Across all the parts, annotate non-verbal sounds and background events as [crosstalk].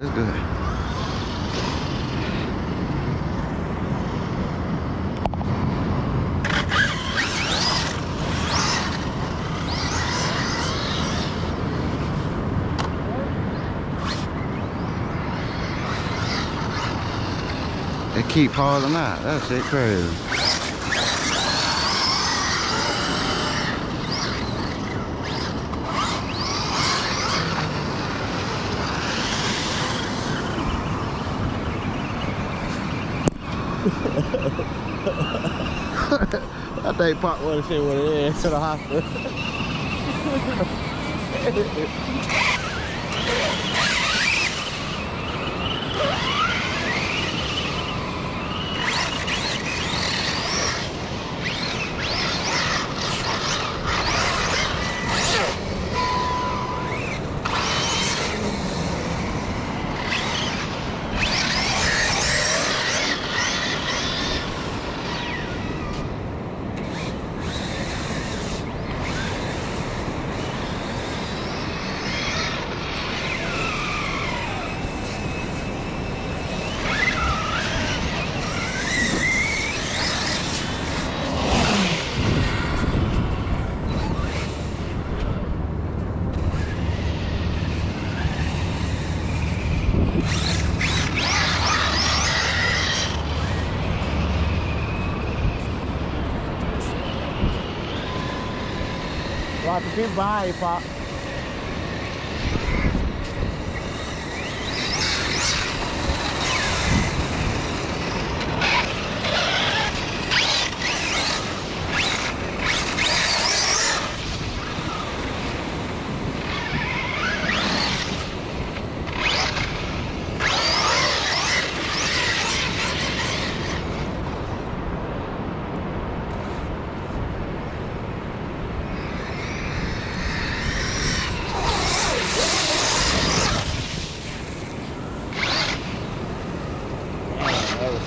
That's good. They keep hauling out. That shit crazy. [laughs] I think Pop want to see what it is to the hospital. Lá tem que vai, pá.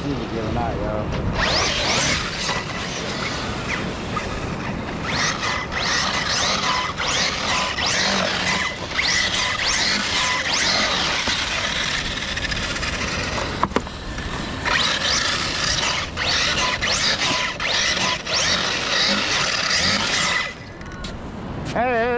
need to give out, yo Hey, hey,